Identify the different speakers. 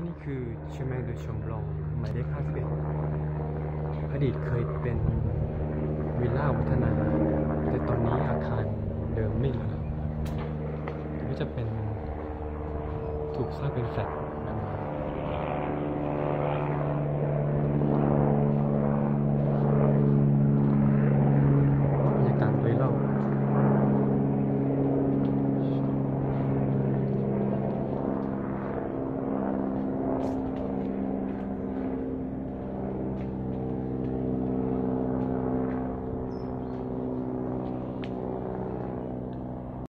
Speaker 1: ที่นี่คือเชียงใหม่โดยชมรมหมายเลข51อดีตเคยเป็นวิลล่าวัฒนา แต่ตอนนี้อาคารเดิมไม่เหลือก็จะเป็นถูกสร้างเป็นแฟลต